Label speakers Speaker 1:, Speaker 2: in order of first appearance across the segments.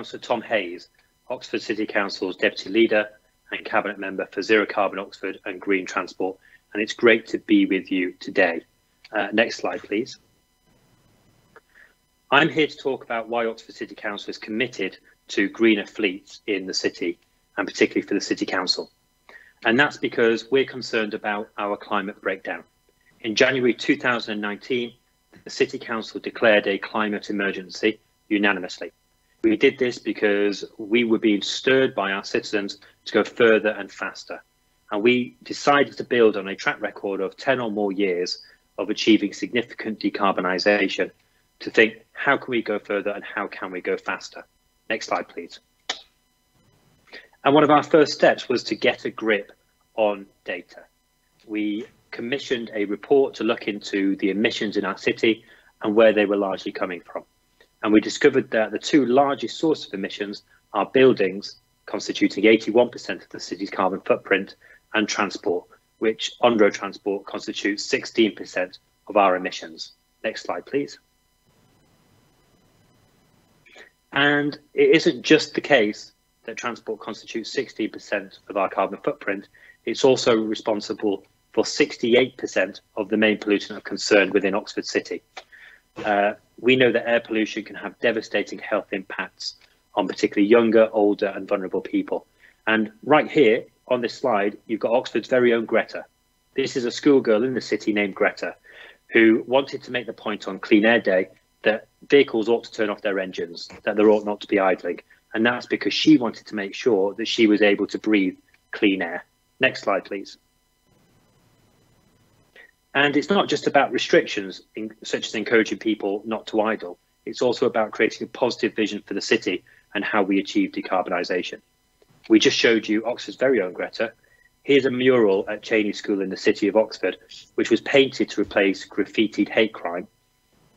Speaker 1: Councillor Tom Hayes, Oxford City Council's Deputy Leader and Cabinet Member for Zero Carbon Oxford and Green Transport, and it's great to be with you today. Uh, next slide, please. I'm here to talk about why Oxford City Council is committed to greener fleets in the city, and particularly for the City Council. And that's because we're concerned about our climate breakdown. In January 2019, the City Council declared a climate emergency unanimously. We did this because we were being stirred by our citizens to go further and faster. And we decided to build on a track record of 10 or more years of achieving significant decarbonisation to think, how can we go further and how can we go faster? Next slide, please. And one of our first steps was to get a grip on data. We commissioned a report to look into the emissions in our city and where they were largely coming from and we discovered that the two largest sources of emissions are buildings, constituting 81% of the city's carbon footprint, and transport, which on-road transport constitutes 16% of our emissions. Next slide, please. And it isn't just the case that transport constitutes 16% of our carbon footprint, it's also responsible for 68% of the main pollutant of concern within Oxford City. Uh, we know that air pollution can have devastating health impacts on particularly younger, older, and vulnerable people. And right here on this slide, you've got Oxford's very own Greta. This is a schoolgirl in the city named Greta who wanted to make the point on Clean Air Day that vehicles ought to turn off their engines, that there ought not to be idling. And that's because she wanted to make sure that she was able to breathe clean air. Next slide, please. And it's not just about restrictions, in, such as encouraging people not to idle. It's also about creating a positive vision for the city and how we achieve decarbonisation. We just showed you Oxford's very own Greta. Here's a mural at Cheney School in the city of Oxford, which was painted to replace graffitied hate crime.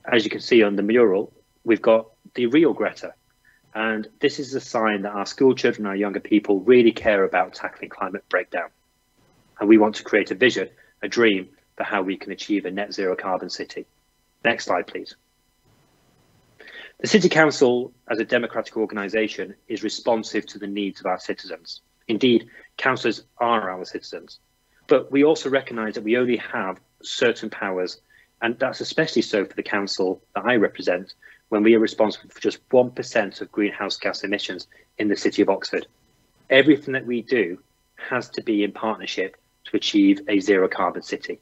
Speaker 1: As you can see on the mural, we've got the real Greta. And this is a sign that our school children, our younger people, really care about tackling climate breakdown. And we want to create a vision, a dream for how we can achieve a net zero carbon city. Next slide, please. The City Council, as a democratic organisation, is responsive to the needs of our citizens. Indeed, councillors are our citizens. But we also recognise that we only have certain powers, and that's especially so for the council that I represent, when we are responsible for just 1% of greenhouse gas emissions in the City of Oxford. Everything that we do has to be in partnership to achieve a zero carbon city.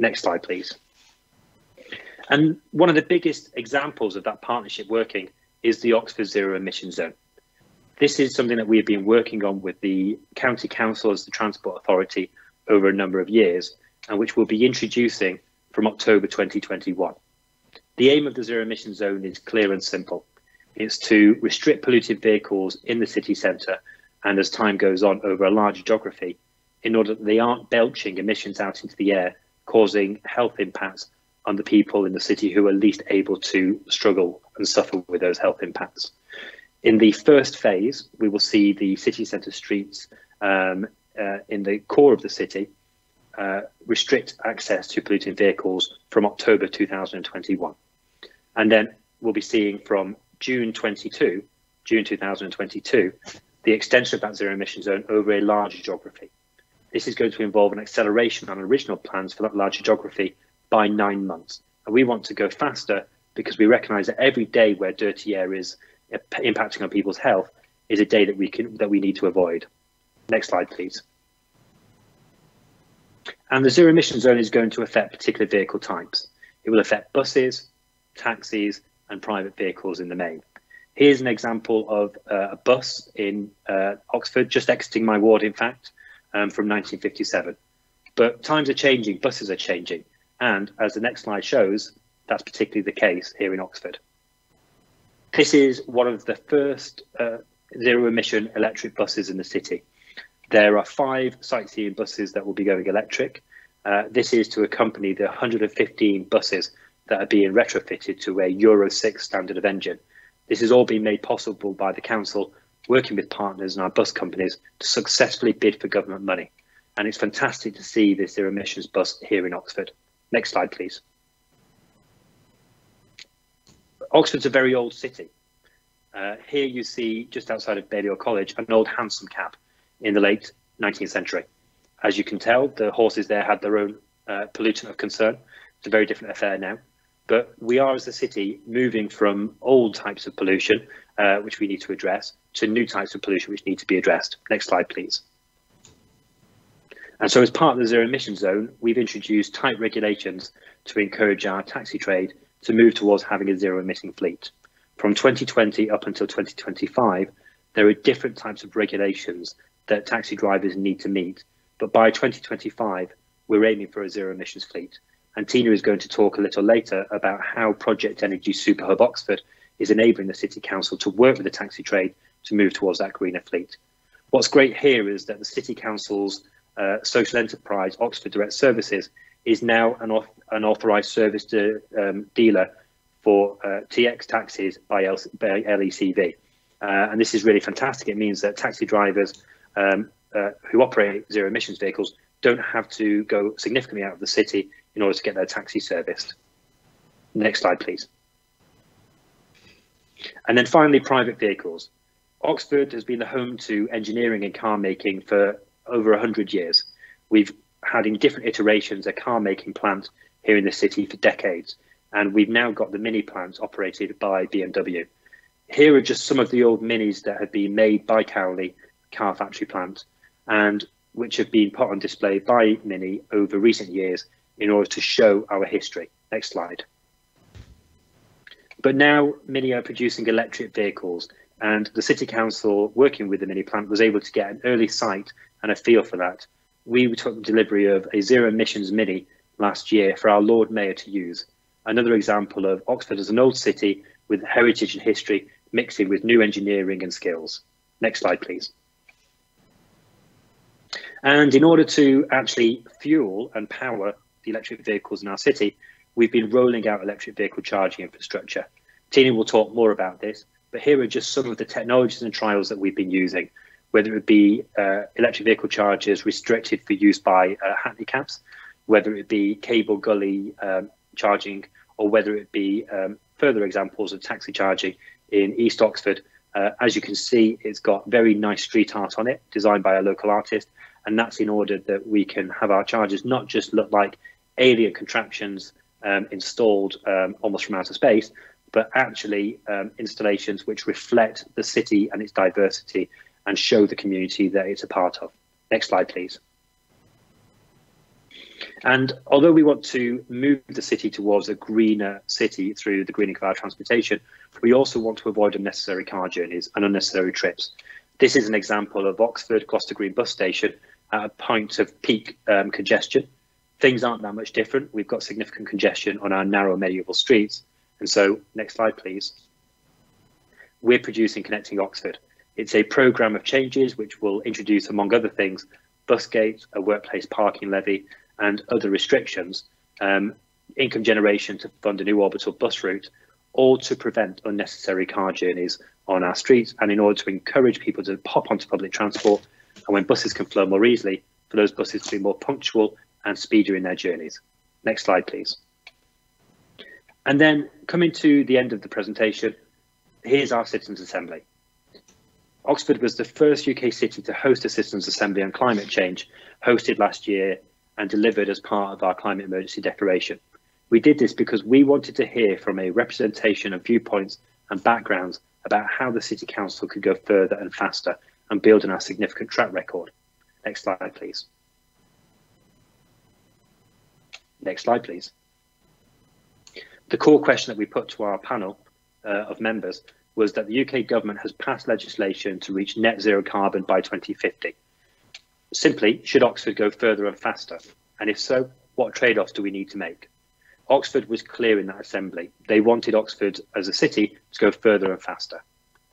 Speaker 1: Next slide, please. And one of the biggest examples of that partnership working is the Oxford Zero Emission Zone. This is something that we have been working on with the County Council as the Transport Authority over a number of years, and which we'll be introducing from October 2021. The aim of the Zero Emission Zone is clear and simple. It's to restrict polluted vehicles in the city centre and as time goes on over a larger geography in order that they aren't belching emissions out into the air causing health impacts on the people in the city who are least able to struggle and suffer with those health impacts. In the first phase, we will see the city centre streets um, uh, in the core of the city uh, restrict access to polluting vehicles from October 2021. And then we'll be seeing from June 22, June 2022, the extension of that zero emission zone over a larger geography. This is going to involve an acceleration on original plans for that larger geography by nine months. And we want to go faster because we recognise that every day where dirty air is impacting on people's health is a day that we can that we need to avoid. Next slide, please. And the zero emission zone is going to affect particular vehicle types. It will affect buses, taxis, and private vehicles in the main. Here's an example of uh, a bus in uh, Oxford, just exiting my ward, in fact um, from 1957. But times are changing, buses are changing. And as the next slide shows, that's particularly the case here in Oxford. This is one of the first uh, zero emission electric buses in the city. There are five sightseeing buses that will be going electric. Uh, this is to accompany the 115 buses that are being retrofitted to a Euro 6 standard of engine. This has all been made possible by the council working with partners and our bus companies to successfully bid for government money. And it's fantastic to see this zero emissions bus here in Oxford. Next slide, please. Oxford's a very old city. Uh, here you see, just outside of Balliol College, an old hansom cab in the late 19th century. As you can tell, the horses there had their own uh, pollutant of concern. It's a very different affair now. But we are, as a city, moving from old types of pollution, uh, which we need to address, to new types of pollution which need to be addressed. Next slide, please. And so as part of the zero emission zone, we've introduced tight regulations to encourage our taxi trade to move towards having a zero emitting fleet. From 2020 up until 2025, there are different types of regulations that taxi drivers need to meet. But by 2025, we're aiming for a zero emissions fleet. And Tina is going to talk a little later about how Project Energy Superhub Oxford is enabling the City Council to work with the taxi trade to move towards that greener fleet. What's great here is that the City Council's uh, social enterprise, Oxford Direct Services, is now an, an authorised service um, dealer for uh, TX taxis by, L by LECV. Uh, and this is really fantastic. It means that taxi drivers um, uh, who operate zero emissions vehicles don't have to go significantly out of the city in order to get their taxi serviced. Next slide, please. And then finally, private vehicles. Oxford has been the home to engineering and car making for over 100 years. We've had in different iterations a car making plant here in the city for decades, and we've now got the mini plants operated by BMW. Here are just some of the old minis that have been made by Cowley car factory plant and which have been put on display by Mini over recent years in order to show our history. Next slide. But now Mini are producing electric vehicles and the City Council, working with the Mini plant, was able to get an early sight and a feel for that. We took delivery of a zero emissions Mini last year for our Lord Mayor to use. Another example of Oxford as an old city with heritage and history mixing with new engineering and skills. Next slide, please. And in order to actually fuel and power the electric vehicles in our city, we've been rolling out electric vehicle charging infrastructure. Tina will talk more about this, but here are just some of the technologies and trials that we've been using, whether it be uh, electric vehicle chargers restricted for use by uh, handicaps, whether it be cable gully um, charging, or whether it be um, further examples of taxi charging in East Oxford. Uh, as you can see, it's got very nice street art on it, designed by a local artist, and that's in order that we can have our chargers not just look like alien contraptions um, installed um, almost from outer space, but actually um, installations which reflect the city and its diversity and show the community that it's a part of. Next slide, please. And although we want to move the city towards a greener city through the greening of our transportation, we also want to avoid unnecessary car journeys and unnecessary trips. This is an example of Oxford Gloucester Green bus station at a point of peak um, congestion. Things aren't that much different. We've got significant congestion on our narrow medieval streets. And so, next slide, please. We're producing Connecting Oxford. It's a programme of changes which will introduce, among other things, bus gates, a workplace parking levy, and other restrictions, um, income generation to fund a new orbital bus route, all to prevent unnecessary car journeys on our streets and in order to encourage people to pop onto public transport and when buses can flow more easily, for those buses to be more punctual and speedier in their journeys. Next slide, please. And then coming to the end of the presentation, here's our Citizens Assembly. Oxford was the first UK city to host a Citizens Assembly on climate change, hosted last year and delivered as part of our Climate Emergency Declaration. We did this because we wanted to hear from a representation of viewpoints and backgrounds about how the City Council could go further and faster and build on our significant track record. Next slide, please. Next slide, please. The core question that we put to our panel uh, of members was that the UK government has passed legislation to reach net zero carbon by 2050. Simply, should Oxford go further and faster? And if so, what trade-offs do we need to make? Oxford was clear in that assembly. They wanted Oxford as a city to go further and faster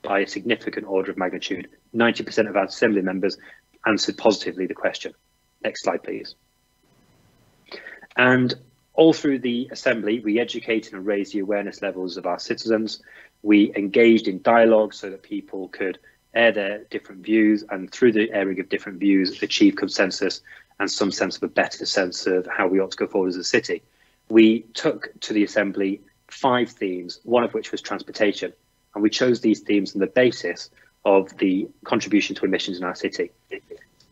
Speaker 1: by a significant order of magnitude. 90% of our Assembly members answered positively the question. Next slide, please. And all through the Assembly, we educated and raised the awareness levels of our citizens. We engaged in dialogue so that people could air their different views and through the airing of different views, achieve consensus and some sense of a better sense of how we ought to go forward as a city. We took to the Assembly five themes, one of which was transportation And we chose these themes on the basis of the contribution to emissions in our city.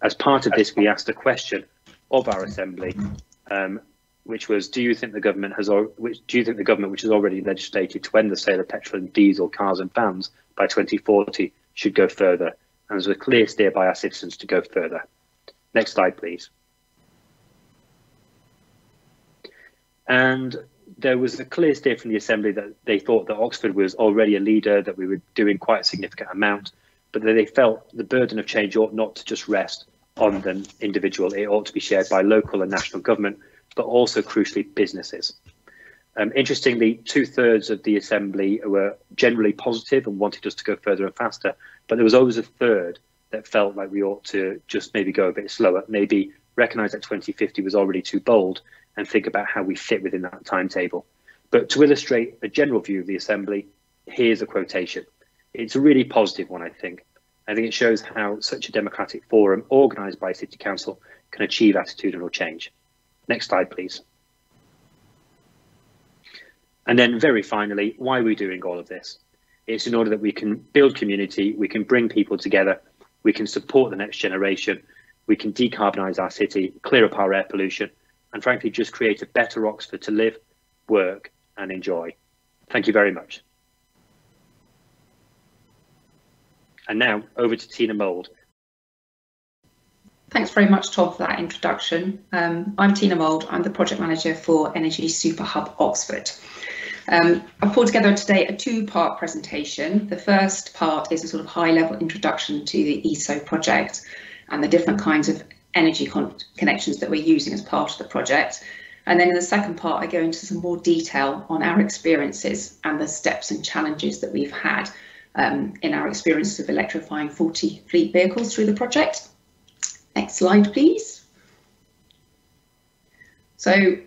Speaker 1: As part of this, we asked a question of our assembly, um, which was, do you think the government has, which, do you think the government, which has already legislated to end the sale of petrol and diesel cars and vans by 2040, should go further? And there's a clear steer by our citizens to go further. Next slide, please. And there was a clear steer from the Assembly that they thought that Oxford was already a leader, that we were doing quite a significant amount, but that they felt the burden of change ought not to just rest on the individual. It ought to be shared by local and national government, but also crucially businesses. Um, interestingly, two thirds of the Assembly were generally positive and wanted us to go further and faster, but there was always a third that felt like we ought to just maybe go a bit slower, maybe recognise that 2050 was already too bold and think about how we fit within that timetable. But to illustrate a general view of the Assembly, here's a quotation. It's a really positive one, I think. I think it shows how such a democratic forum organised by City Council can achieve attitudinal change. Next slide, please. And then very finally, why are we doing all of this? It's in order that we can build community, we can bring people together, we can support the next generation, we can decarbonise our city, clear up our air pollution, and frankly, just create a better Oxford to live, work and enjoy. Thank you very much. And now over to Tina Mould.
Speaker 2: Thanks very much, Tom, for that introduction. Um, I'm Tina Mould. I'm the project manager for Energy Super Hub Oxford. Um, I've pulled together today a two-part presentation. The first part is a sort of high-level introduction to the ESO project and the different kinds of energy con connections that we're using as part of the project. And then in the second part, I go into some more detail on our experiences and the steps and challenges that we've had um, in our experiences of electrifying 40 fleet vehicles through the project. Next slide, please. So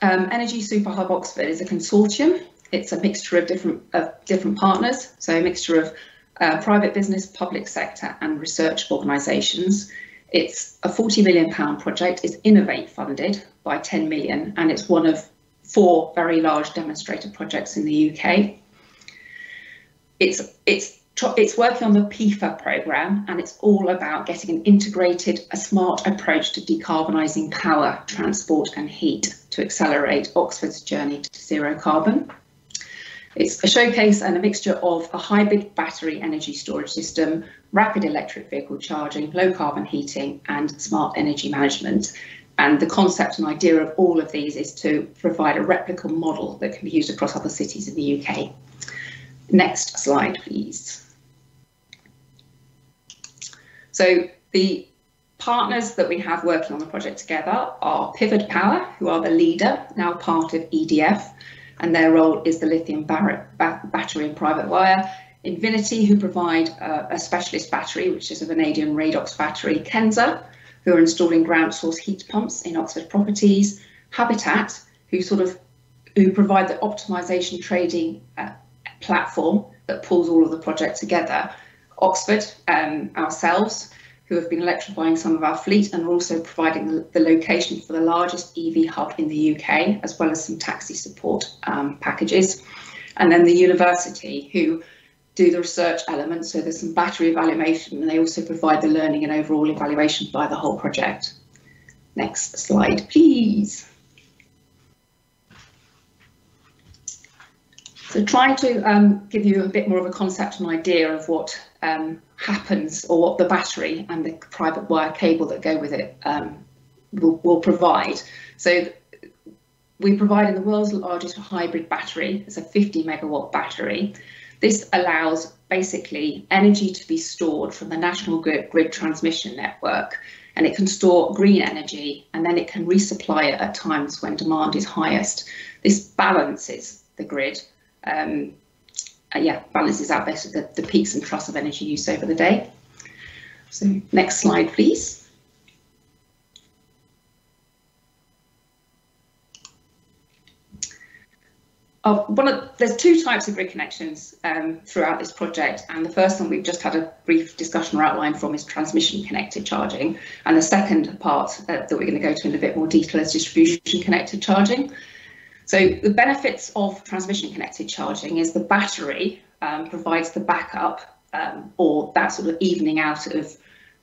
Speaker 2: um, Energy Super Hub Oxford is a consortium. It's a mixture of different of different partners, so a mixture of uh, private business, public sector and research organisations. It's a 40 million pound project. It's Innovate funded by 10 million and it's one of four very large demonstrator projects in the UK. It's it's it's working on the PFER programme and it's all about getting an integrated, a smart approach to decarbonising power, transport and heat to accelerate Oxford's journey to zero carbon. It's a showcase and a mixture of a hybrid battery energy storage system, rapid electric vehicle charging, low carbon heating and smart energy management. And the concept and idea of all of these is to provide a replicable model that can be used across other cities in the UK. Next slide, please. So the partners that we have working on the project together are Pivot Power, who are the leader, now part of EDF, and their role is the lithium battery and private wire. Invinity, who provide uh, a specialist battery, which is a vanadium redox battery. Kensa, who are installing ground source heat pumps in Oxford properties. Habitat, who sort of who provide the optimization trading uh, platform that pulls all of the project together. Oxford, um, ourselves, who have been electrifying some of our fleet and are also providing the, location for the largest EV hub in the UK, as well as some taxi support um, packages. And then the university, who do the research element, so there's some battery evaluation, and they also provide the learning and overall evaluation by the whole project. Next slide, please. So trying to um, give you a bit more of a concept and idea of what um, happens or what the battery and the private wire cable that go with it um, will, will, provide. So we provide in the world's largest hybrid battery, it's a 50 megawatt battery. This allows basically energy to be stored from the national grid, grid transmission network and it can store green energy and then it can resupply it at times when demand is highest. This balances the grid um, uh, yeah, balances out better the, the peaks and troughs of energy use over the day. So next slide, please. Oh, of, there's two types of grid connections um, throughout this project, and the first one we've just had a brief discussion or outline from is transmission connected charging, and the second part uh, that we're going to go to in a bit more detail is distribution connected charging. So the benefits of transmission connected charging is the battery um, provides the backup um, or that sort of evening out of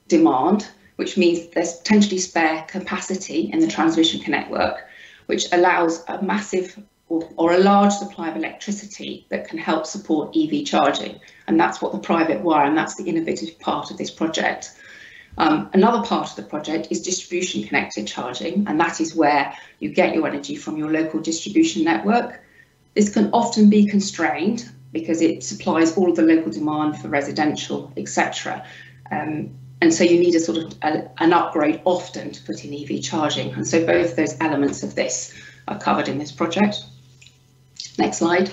Speaker 2: demand, which means there's potentially spare capacity in the transmission network, which allows a massive or, or, a large supply of electricity that can help support EV charging. And that's what the private wire, and that's the innovative part of this project. Um, another part of the project is distribution connected charging, and that is where you get your energy from your local distribution network. This can often be constrained because it supplies all of the local demand for residential, etc. Um, and so you need a sort of a, an upgrade often to put in EV charging. And so both those elements of this are covered in this project. Next slide.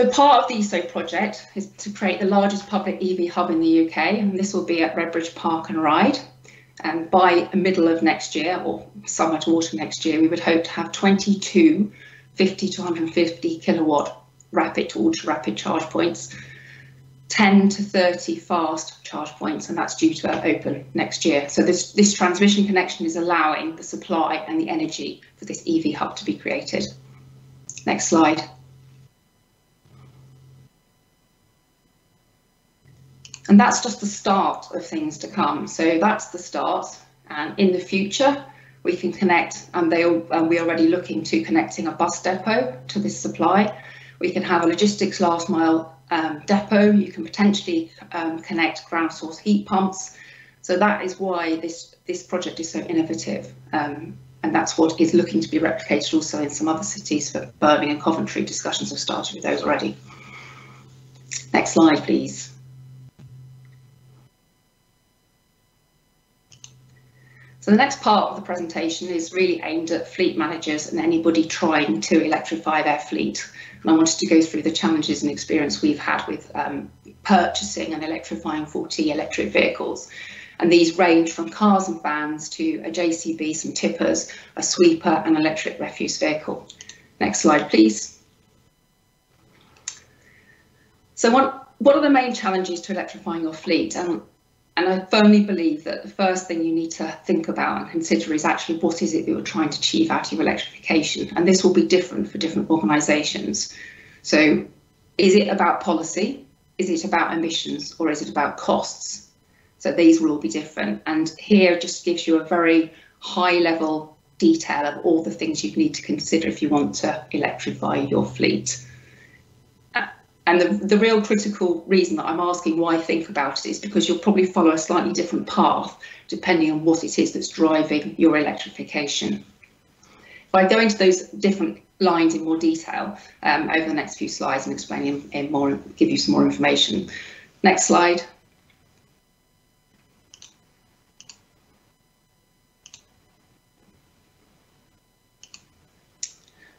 Speaker 2: So part of the ESO project is to create the largest public EV hub in the UK, and this will be at Redbridge Park and Ride. And by the middle of next year, or summer to autumn next year, we would hope to have 22 50 to 150 kilowatt rapid to ultra rapid charge points, 10 to 30 fast charge points, and that's due to open next year. So this, this transmission connection is allowing the supply and the energy for this EV hub to be created. Next slide. And that's just the start of things to come. So that's the start. And in the future, we can connect, and they and we're already looking to connecting a bus depot to this supply. We can have a logistics last mile um, depot. You can potentially um, connect ground source heat pumps. So that is why this this project is so innovative. Um, and that's what is looking to be replicated also in some other cities. For Birmingham and Coventry, discussions have started with those already. Next slide, please. The next part of the presentation is really aimed at fleet managers and anybody trying to electrify their fleet. And I wanted to go through the challenges and experience we've had with um, purchasing and electrifying 40 electric vehicles. And these range from cars and vans to a JCB, some tippers, a sweeper and electric refuse vehicle. Next slide, please. So what, what are the main challenges to electrifying your fleet? And and I firmly believe that the first thing you need to think about and consider is actually what is it that you're trying to achieve out of your electrification. And this will be different for different organisations. So is it about policy? Is it about emissions or is it about costs? So these will all be different. And here just gives you a very high level detail of all the things you need to consider if you want to electrify your fleet. And the, the real critical reason that I'm asking why think about it is because you'll probably follow a slightly different path depending on what it is that's driving your electrification. If I go into those different lines in more detail um, over the next few slides and explain in, in more, give you some more information. Next slide.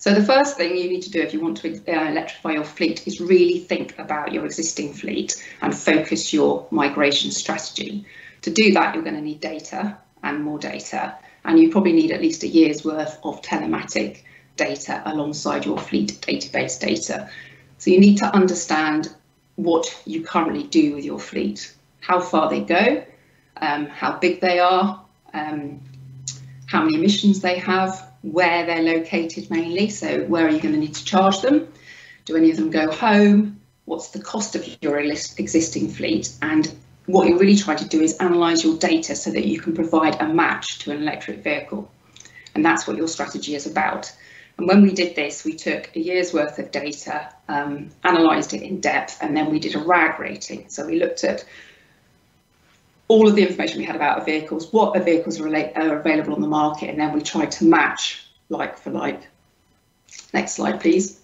Speaker 2: So the first thing you need to do if you want to uh, electrify your fleet is really think about your existing fleet and focus your migration strategy. To do that, you're going to need data and more data, and you probably need at least a year's worth of telematic data alongside your fleet database data. So you need to understand what you currently do with your fleet, how far they go, um, how big they are, um, how many emissions they have, where they're located mainly. So where are you going to need to charge them? Do any of them go home? What's the cost of your existing fleet? And what you're really trying to do is analyse your data so that you can provide a match to an electric vehicle. And that's what your strategy is about. And when we did this, we took a year's worth of data, um, analysed it in depth, and then we did a RAG rating. So we looked at all of the information we had about our vehicles, what vehicles are, are available on the market, and then we tried to match like for like. Next slide, please.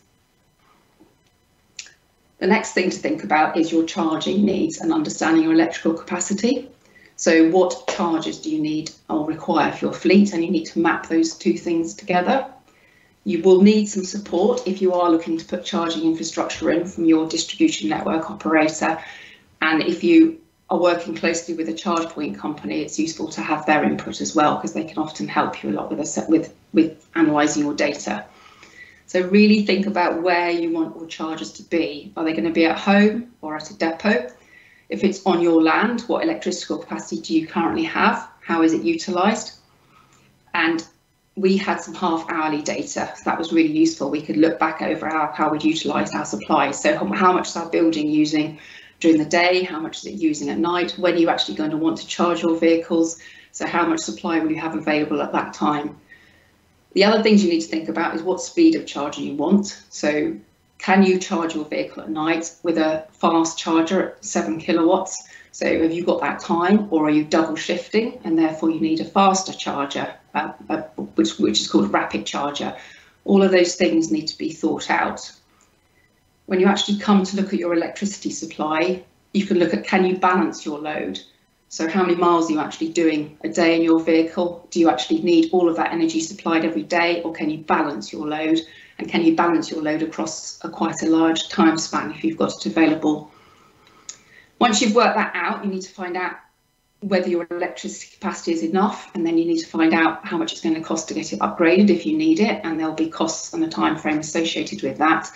Speaker 2: The next thing to think about is your charging needs and understanding your electrical capacity. So what charges do you need or require for your fleet? And you need to map those two things together. You will need some support if you are looking to put charging infrastructure in from your distribution network operator. And if you are working closely with a charge point company, it's useful to have their input as well because they can often help you a lot with a, with with analysing your data. So really think about where you want your chargers to be. Are they going to be at home or at a depot? If it's on your land, what electrical capacity do you currently have? How is it utilised? And we had some half hourly data, so that was really useful. We could look back over how, how we'd utilised our supply. So how much is our building using during the day? How much is it using at night? When are you actually going to want to charge your vehicles? So how much supply will you have available at that time? The other things you need to think about is what speed of charging you want. So can you charge your vehicle at night with a fast charger at seven kilowatts? So have you got that time or are you double shifting and therefore you need a faster charger, uh, uh, which, which is called a rapid charger. All of those things need to be thought out. When you actually come to look at your electricity supply, you can look at can you balance your load? So how many miles are you actually doing a day in your vehicle? Do you actually need all of that energy supplied every day or can you balance your load? And can you balance your load across a quite a large time span if you've got it available? Once you've worked that out, you need to find out whether your electricity capacity is enough, and then you need to find out how much it's going to cost to get it upgraded if you need it, and there'll be costs and a time frame associated with that.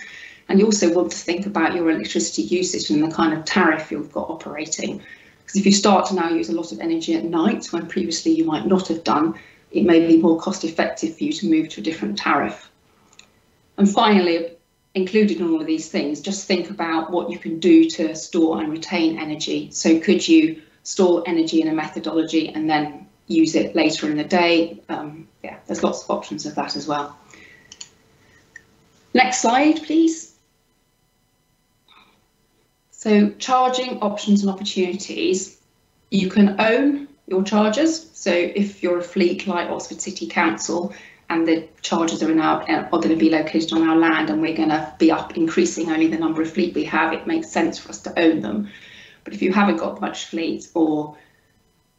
Speaker 2: And you also want to think about your electricity usage and the kind of tariff you've got operating. Because if you start to now use a lot of energy at night, when previously you might not have done, it may be more cost effective for you to move to a different tariff. And finally, included in all of these things, just think about what you can do to store and retain energy. So could you store energy in a methodology and then use it later in the day? Um, yeah, there's lots of options of that as well. Next slide, please. So charging options and opportunities. You can own your chargers. So if you're a fleet like Oxford City Council, and the charges are now are going to be located on our land and we're going to be up increasing only the number of fleet we have, it makes sense for us to own them. But if you haven't got much fleet or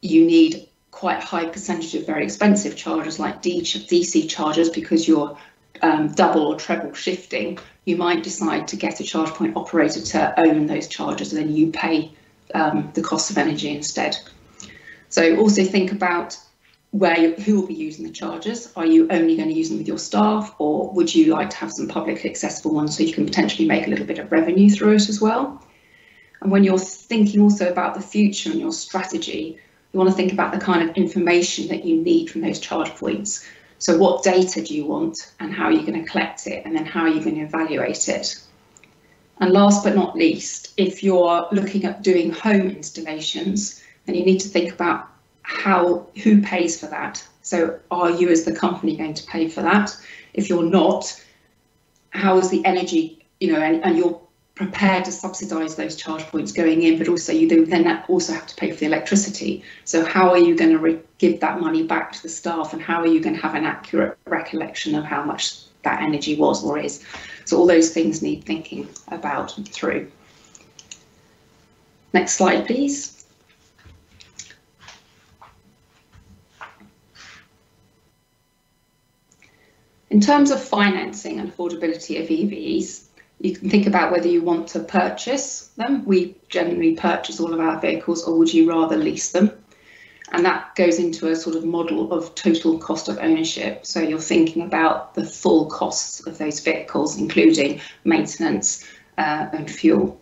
Speaker 2: you need quite high percentage of very expensive chargers like DC chargers because you're um, double or treble shifting, you might decide to get a charge point operator to own those chargers and then you pay um, the cost of energy instead. So also think about where you, who will be using the chargers. Are you only going to use them with your staff, or would you like to have some publicly accessible ones so you can potentially make a little bit of revenue through it as well? And when you're thinking also about the future and your strategy, you want to think about the kind of information that you need from those charge points. So what data do you want and how are you going to collect it and then how are you going to evaluate it? And last but not least, if you're looking at doing home installations, then you need to think about how who pays for that. So are you as the company going to pay for that? If you're not, how is the energy, you know, and, and you're prepared to subsidise those charge points going in, but also you then also have to pay for the electricity. So how are you going to give that money back to the staff, and how are you going to have an accurate recollection of how much that energy was or is? So all those things need thinking about through. Next slide, please. In terms of financing and affordability of EVs, you can think about whether you want to purchase them. We generally purchase all of our vehicles, or would you rather lease them? And that goes into a sort of model of total cost of ownership. So you're thinking about the full costs of those vehicles, including maintenance uh, and fuel.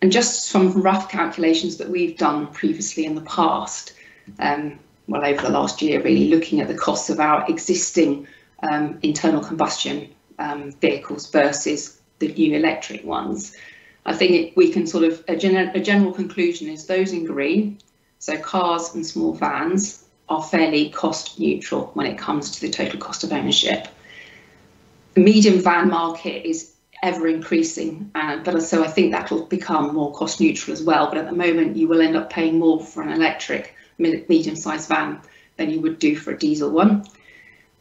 Speaker 2: And just from rough calculations that we've done previously in the past, um, well, over the last year, really looking at the costs of our existing um, internal combustion um, vehicles versus the new electric ones. I think it, we can sort of, a, gen a general conclusion is those in green, so cars and small vans, are fairly cost neutral when it comes to the total cost of ownership. The medium van market is ever increasing, uh, but so I think that will become more cost neutral as well. But at the moment, you will end up paying more for an electric medium sized van than you would do for a diesel one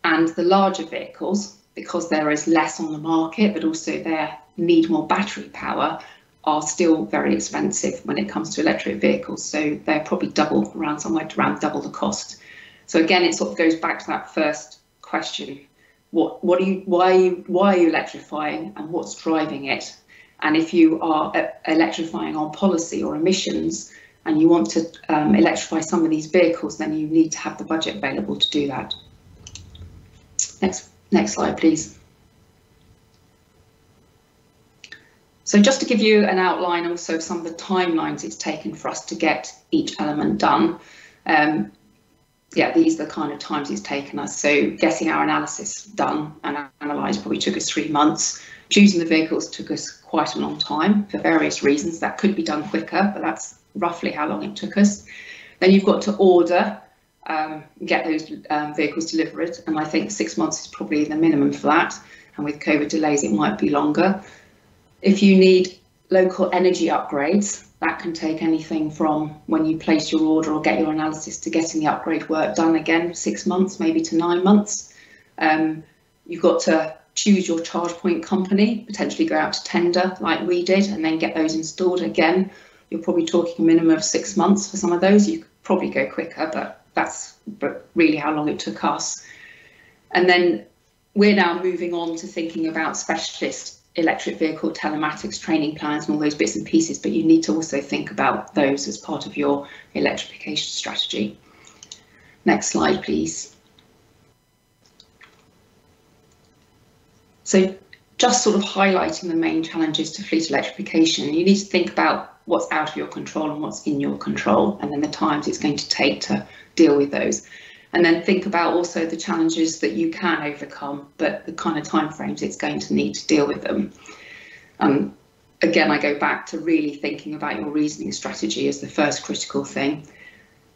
Speaker 2: and the larger vehicles, because there is less on the market, but also they need more battery power, are still very expensive when it comes to electric vehicles. So they're probably double, around somewhere around double the cost. So again, it sort of goes back to that first question: what, what are you, why, are you, why are you electrifying, and what's driving it? And if you are uh, electrifying on policy or emissions, and you want to um, electrify some of these vehicles, then you need to have the budget available to do that. Next, next slide, please. So just to give you an outline also of some of the timelines it's taken for us to get each element done. Um, yeah, these are the kind of times it's taken us. So getting our analysis done and analysed probably took us three months. Choosing the vehicles took us quite a long time for various reasons. That could be done quicker, but that's roughly how long it took us. Then you've got to order, um, get those um, vehicles delivered, and I think six months is probably the minimum for that. And with COVID delays, it might be longer. If you need local energy upgrades, that can take anything from when you place your order or get your analysis to getting the upgrade work done again, six months, maybe to nine months. Um, you've got to choose your charge point company, potentially go out to tender like we did, and then get those installed again. You're probably talking a minimum of six months for some of those. You could probably go quicker, but that's really how long it took us. And then we're now moving on to thinking about specialist electric vehicle telematics training plans and all those bits and pieces, but you need to also think about those as part of your electrification strategy. Next slide, please. So just sort of highlighting the main challenges to fleet electrification, you need to think about what's out of your control and what's in your control, and then the times it's going to take to deal with those and then think about also the challenges that you can overcome, but the kind of timeframes it's going to need to deal with them. Um, again, I go back to really thinking about your reasoning strategy as the first critical thing.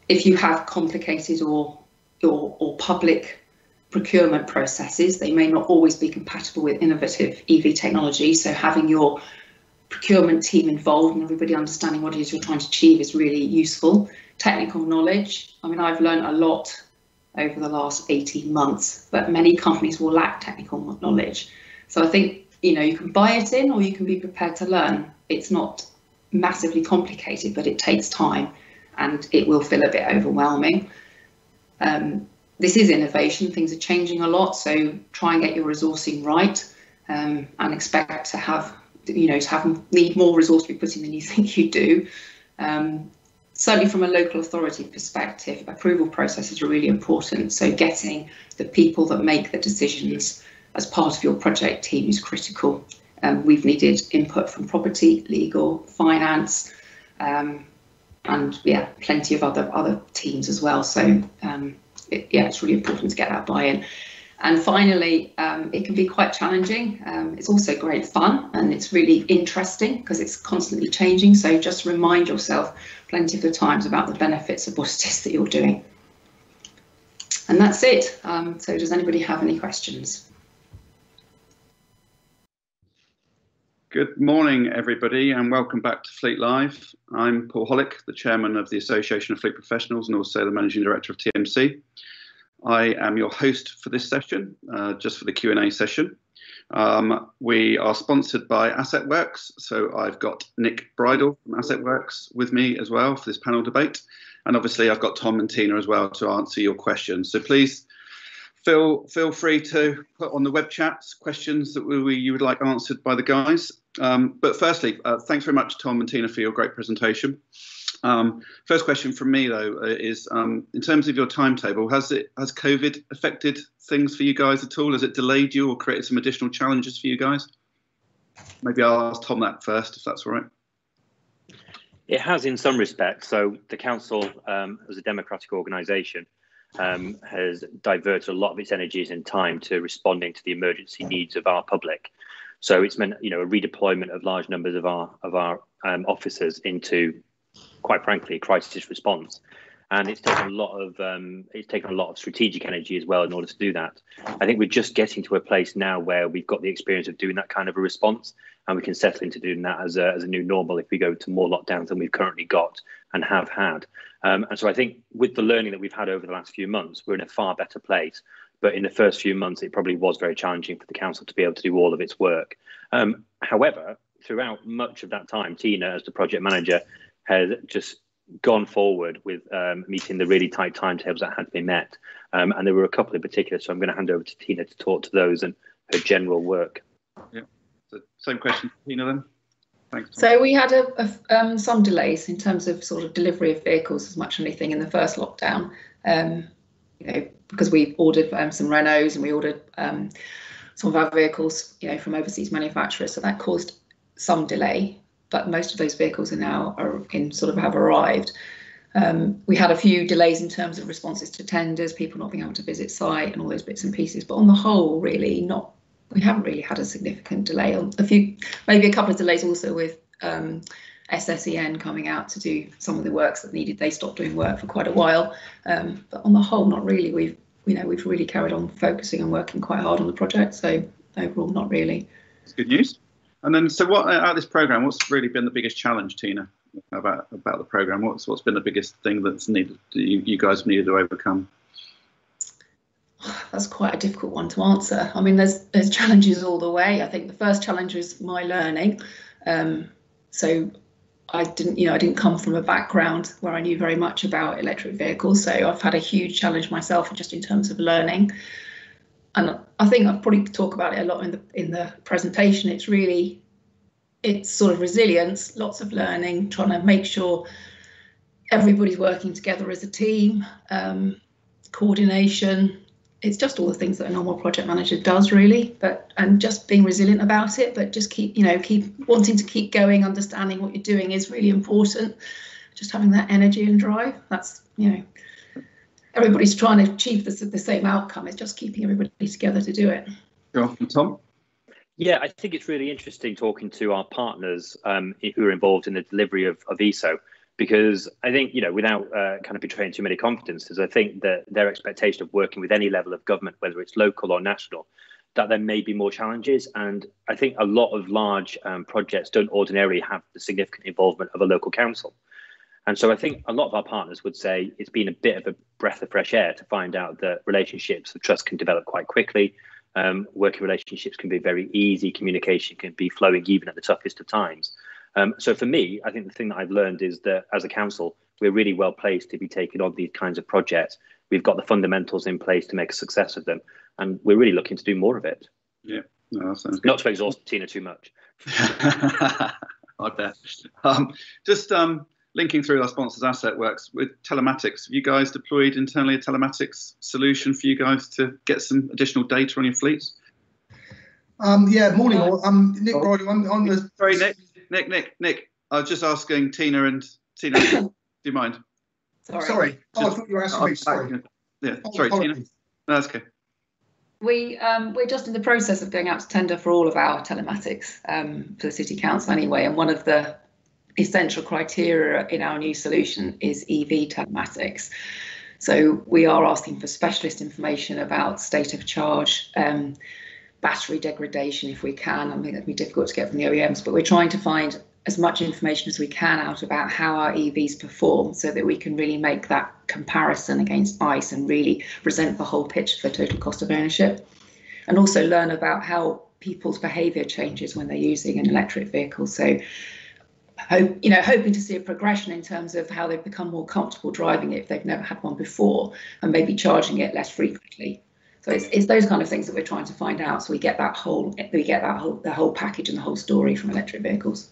Speaker 2: If you have complicated or, or, or public procurement processes, they may not always be compatible with innovative EV technology. So having your procurement team involved and everybody understanding what it is you're trying to achieve is really useful. Technical knowledge. I mean, I've learned a lot over the last 18 months, but many companies will lack technical knowledge. So I think, you know, you can buy it in or you can be prepared to learn. It's not massively complicated, but it takes time and it will feel a bit overwhelming. Um, this is innovation, things are changing a lot, so try and get your resourcing right um, and expect to have, you know, to have need more resource to be put in than you think you do. Um, certainly from a local authority perspective, approval processes are really important. So getting the people that make the decisions as part of your project team is critical. Um, we've needed input from property, legal, finance, um, and yeah, plenty of other other teams as well. So um, it, yeah, it's really important to get that buy-in. And finally, um, it can be quite challenging. Um, it's also great fun and it's really interesting because it's constantly changing. So just remind yourself plenty of the times about the benefits of what it is that you're doing. And that's it. Um, so does anybody have any questions?
Speaker 3: Good morning, everybody, and welcome back to Fleet Live. I'm Paul Hollick, the chairman of the Association of Fleet Professionals and also the managing director of TMC. I am your host for this session, uh, just for the Q&A session. Um, we are sponsored by AssetWorks, so I've got Nick Bridle from AssetWorks with me as well for this panel debate, and obviously I've got Tom and Tina as well to answer your questions. So please feel feel free to put on the web chats questions that we, you would like answered by the guys. Um, but firstly, uh, thanks very much, Tom and Tina, for your great presentation. Um, first question from me though uh, is um, in terms of your timetable, has it has COVID affected things for you guys at all? Has it delayed you or created some additional challenges for you guys? Maybe I'll ask Tom that first, if that's all right.
Speaker 1: It has in some respects. So the council, um, as a democratic organisation, um, has diverted a lot of its energies and time to responding to the emergency needs of our public. So it's meant, you know, a redeployment of large numbers of our of our um, officers into quite frankly, a crisis response. And it's taken a lot of um, it's taken a lot of strategic energy as well in order to do that. I think we're just getting to a place now where we've got the experience of doing that kind of a response, and we can settle into doing that as a, as a new normal if we go to more lockdowns than we've currently got and have had. Um, and so I think with the learning that we've had over the last few months, we're in a far better place. But in the first few months, it probably was very challenging for the council to be able to do all of its work. Um, however, throughout much of that time, Tina, as the project manager, has just gone forward with um, meeting the really tight timetables that had been met. Um, and there were a couple in particular, so I'm going to hand over to Tina to talk to those and her general work.
Speaker 3: Yeah, so same question, Tina, then. Thanks.
Speaker 2: So we had a, a, um, some delays in terms of sort of delivery of vehicles as much as anything in the first lockdown. Um, you know, because we ordered um, some Renaults and we ordered um, some of our vehicles, you know, from overseas manufacturers, so that caused some delay but most of those vehicles are now are in sort of have arrived. Um, we had a few delays in terms of responses to tenders, people not being able to visit site and all those bits and pieces. But on the whole, really not. We haven't really had a significant delay. A few, maybe a couple of delays also with um, SSEN coming out to do some of the works that needed. They stopped doing work for quite a while. Um, but on the whole, not really. We've you know we've really carried on focusing and working quite hard on the project. So overall, not really.
Speaker 3: It's good news. And then, so what out of this program? What's really been the biggest challenge, Tina? about about the program? What's what's been the biggest thing that's needed you, you guys needed to overcome?
Speaker 2: That's quite a difficult one to answer. I mean, there's there's challenges all the way. I think the first challenge was my learning. Um, so I didn't, you know, I didn't come from a background where I knew very much about electric vehicles. So I've had a huge challenge myself, just in terms of learning. And I think I've probably talk about it a lot in the in the presentation. It's really it's sort of resilience, lots of learning, trying to make sure everybody's working together as a team, um, coordination. It's just all the things that a normal project manager does, really. But and just being resilient about it, but just keep you know keep wanting to keep going, understanding what you're doing is really important. Just having that energy and drive. That's you know everybody's trying to achieve the, the same outcome. It's just keeping everybody together to do it.
Speaker 3: Sure. Tom.
Speaker 1: Yeah, I think it's really interesting talking to our partners um, who are involved in the delivery of, of ESO because I think, you know, without uh, kind of betraying too many confidences, I think that their expectation of working with any level of government, whether it's local or national, that there may be more challenges. And I think a lot of large um, projects don't ordinarily have the significant involvement of a local council. And so I think a lot of our partners would say it's been a bit of a breath of fresh air to find out that relationships of trust can develop quite quickly um, working relationships can be very easy. Communication can be flowing even at the toughest of times. Um, so for me, I think the thing that I've learned is that as a council, we're really well placed to be taking on these kinds of projects. We've got the fundamentals in place to make a success of them, and we're really looking to do more of it.
Speaker 3: Yeah, no,
Speaker 1: not to exhaust Tina too much.
Speaker 3: I bet. Um, just um, linking through our sponsors AssetWorks with telematics. Have you guys deployed internally a telematics solution for you guys to get some additional data on your fleets?
Speaker 4: Um, yeah, morning all. Um, Nick oh. on, on the.
Speaker 3: Sorry, Nick, Nick, Nick, Nick. I was just asking Tina and Tina. do you mind?
Speaker 4: Sorry. Sorry. Oh, I thought you were asking me. Sorry.
Speaker 3: Yeah. Oh, sorry, Tina. No, that's okay.
Speaker 2: We um, we're just in the process of going out to tender for all of our telematics um, for the city council anyway, and one of the essential criteria in our new solution is EV telematics. So we are asking for specialist information about state of charge, um, battery degradation if we can. I mean, that'd be difficult to get from the OEMs, but we're trying to find as much information as we can out about how our EVs perform so that we can really make that comparison against ICE and really present the whole picture for total cost of ownership. And also learn about how people's behaviour changes when they're using an electric vehicle. So hope you know hoping to see a progression in terms of how they've become more comfortable driving it if they've never had one before and maybe charging it less frequently so it's, it's those kind of things that we're trying to find out so we get that whole we get that whole the whole package and the whole story from electric vehicles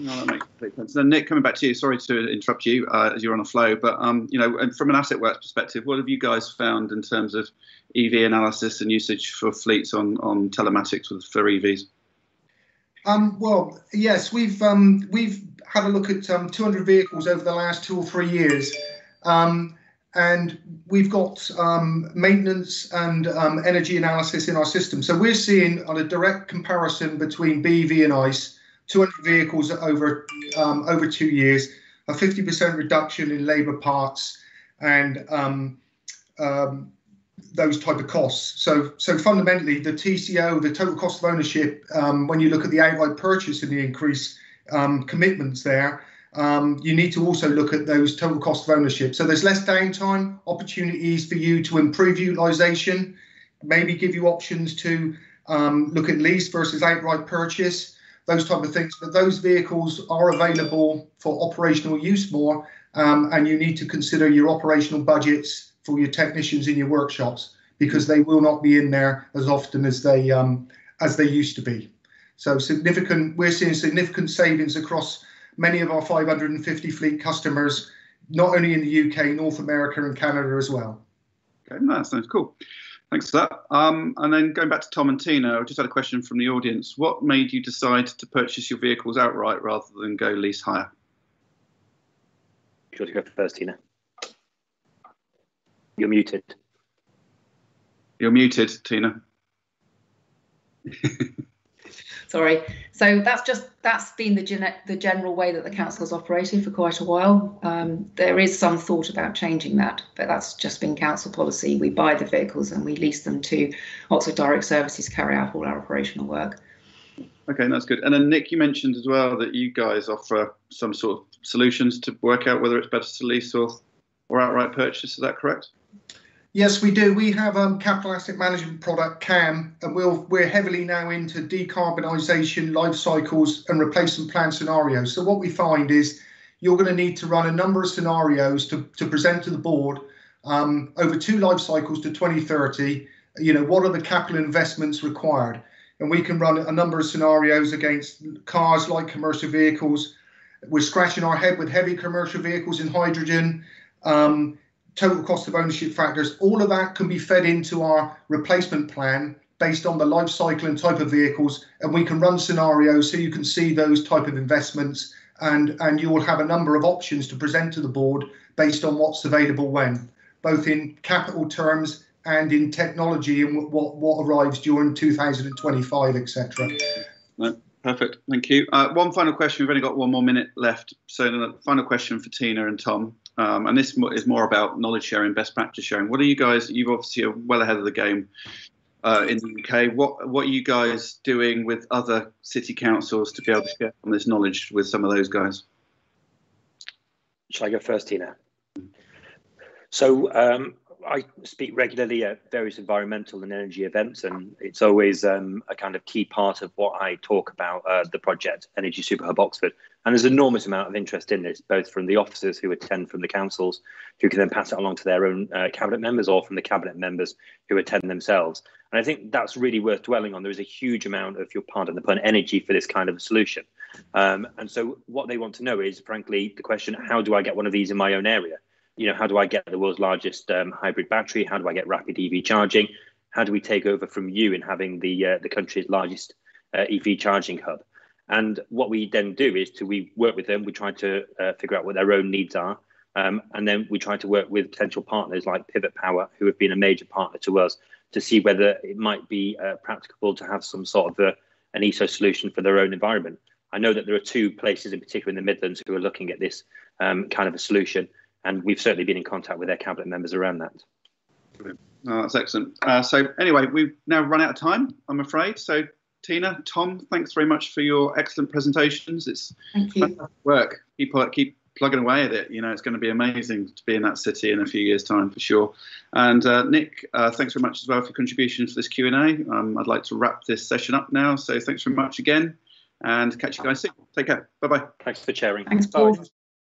Speaker 3: no, that makes complete sense. Then Nick, coming back to you, sorry to interrupt you uh, as you're on a flow, but um, you know, from an AssetWorks perspective, what have you guys found in terms of EV analysis and usage for fleets on on telematics with, for EVs?
Speaker 4: Um, well, yes, we've um, we've had a look at um, 200 vehicles over the last two or three years, um, and we've got um, maintenance and um, energy analysis in our system. So we're seeing on a direct comparison between BEV and ICE, 200 vehicles over over two years, a 50% reduction in labour parts, and those type of costs. So, so fundamentally, the TCO, the total cost of ownership, um, when you look at the outright purchase and the increased um, commitments there, um, you need to also look at those total cost of ownership. So there's less downtime, opportunities for you to improve utilization, maybe give you options to um, look at lease versus outright purchase, those type of things. But those vehicles are available for operational use more, um, and you need to consider your operational budgets for your technicians in your workshops because they will not be in there as often as they um, as they used to be. So significant, we're seeing significant savings across many of our 550 fleet customers, not only in the UK, North America, and Canada as well.
Speaker 3: Okay, that sounds cool. Thanks for that. Um, and then going back to Tom and Tina, I just had a question from the audience. What made you decide to purchase your vehicles outright rather than go lease hire?
Speaker 1: Do you want to go first, Tina? You're muted.
Speaker 3: You're muted, Tina.
Speaker 2: Sorry. So that's just that's been the gen- the general way that the council has operated for quite a while. Um, there is some thought about changing that, but that's just been council policy. We buy the vehicles and we lease them to Oxford Direct Services carry out all our operational work.
Speaker 3: Okay, that's good. And then Nick, you mentioned as well that you guys offer some sort of solutions to work out whether it's better to lease or or outright purchase. Is that correct?
Speaker 4: Yes, we do. We have um, capital asset management product CAM, and we'll, we're heavily now into decarbonisation, life cycles, and replacement plan scenarios. So what we find is you're going to need to run a number of scenarios to, to present to the board um, over two life cycles to 2030. You know, what are the capital investments required? And we can run a number of scenarios against cars like commercial vehicles. We're scratching our head with heavy commercial vehicles in hydrogen. Um, total cost of ownership factors, all of that can be fed into our replacement plan based on the life cycle and type of vehicles, and we can run scenarios so you can see those type of investments, and and you will have a number of options to present to the board based on what's available when, both in capital terms and in technology and what what arrives during 2025, etc.
Speaker 3: Perfect. Thank you. Uh, one final question. We've only got one more minute left. So, final question for Tina and Tom. Um, and this is more about knowledge sharing, best practice sharing. What are you guys? You've obviously are well ahead of the game uh, in the UK. What what are you guys doing with other city councils to be able to share on this knowledge with some of those guys?
Speaker 1: Shall I go first, Tina? So um, I speak regularly at various environmental and energy events, and it's always um, a kind of key part of what I talk about uh, the project Energy Super Hub Oxford. And there's an enormous amount of interest in this, both from the officers who attend from the councils, who can then pass it along to their own uh, cabinet members, or from the cabinet members who attend themselves. And I think that's really worth dwelling on. There is a huge amount of, your pardon the pun, energy for this kind of a solution. Um, and so what they want to know is, frankly, the question: How do I get one of these in my own area? You know, how do I get the world's largest um, hybrid battery? How do I get rapid EV charging? How do we take over from you in having the uh, the country's largest uh, EV charging hub? And what we then do is to we work with them. We try to uh, figure out what their own needs are, um, and then we try to work with potential partners like Pivot Power, who have been a major partner to us, to see whether it might be uh, practicable to have some sort of a, an ESO solution for their own environment. I know that there are two places in particular in the Midlands who are looking at this um, kind of a solution and we've certainly been in contact with their cabinet members around that.
Speaker 3: Oh, that's excellent. Uh, so anyway, we've now run out of time, I'm afraid. So Tina, Tom, thanks very much for your excellent presentations. It's
Speaker 2: Thank you.
Speaker 3: work. Keep keep plugging away at it. You know, it's going to be amazing to be in that city in a few years' time for sure. And uh, Nick, uh, thanks very much as well for your contribution to this Q and A. Um, I'd like to wrap this session up now. So thanks very much again, and catch you guys soon. Take care. Bye bye.
Speaker 1: Thanks for sharing.
Speaker 2: Thanks, Paul. Bye.